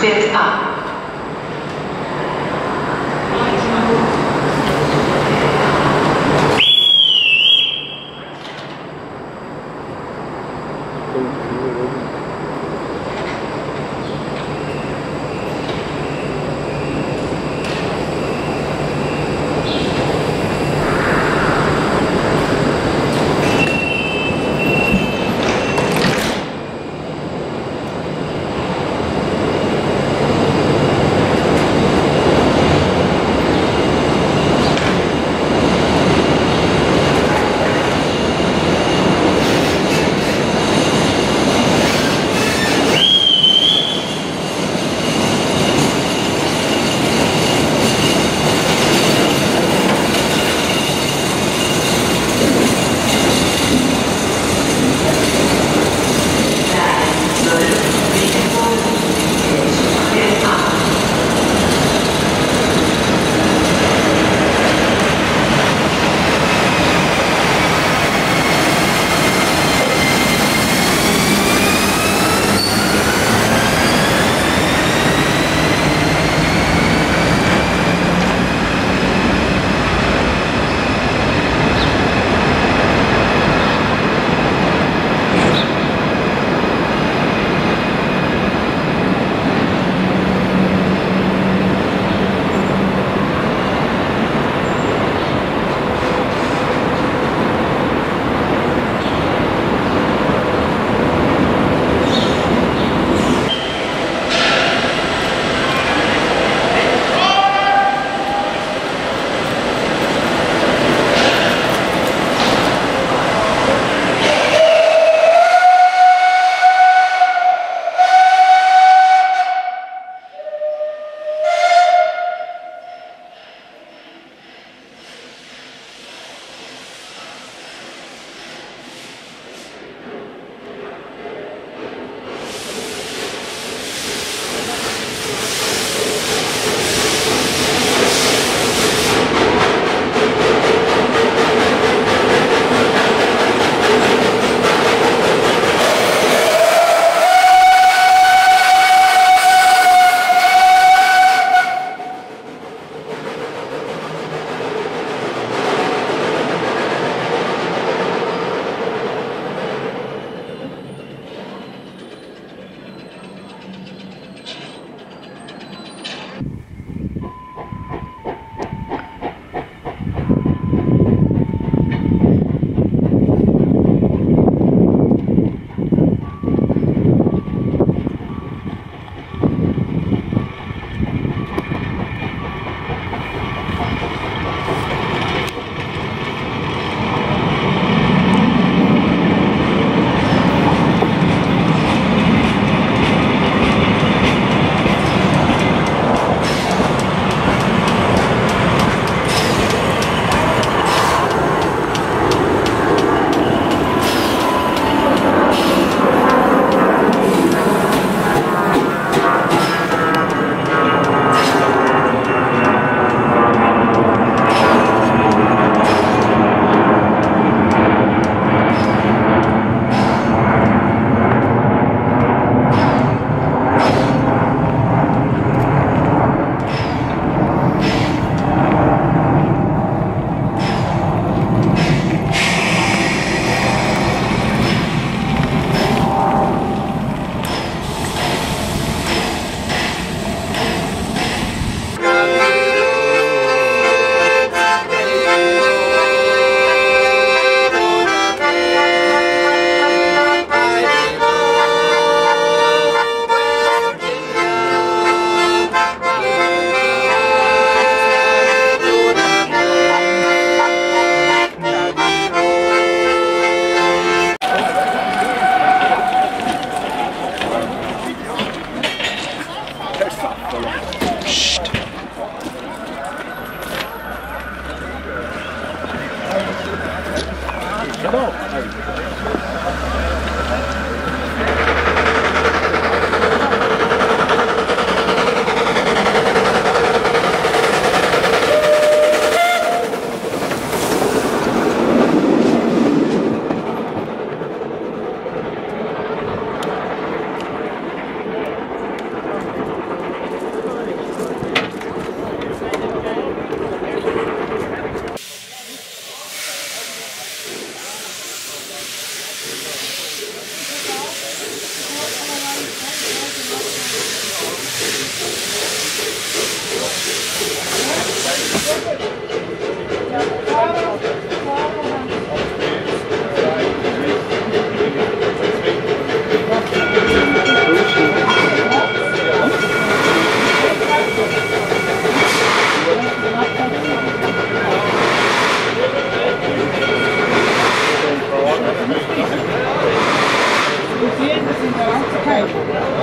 fährt ab. Come on. Okay.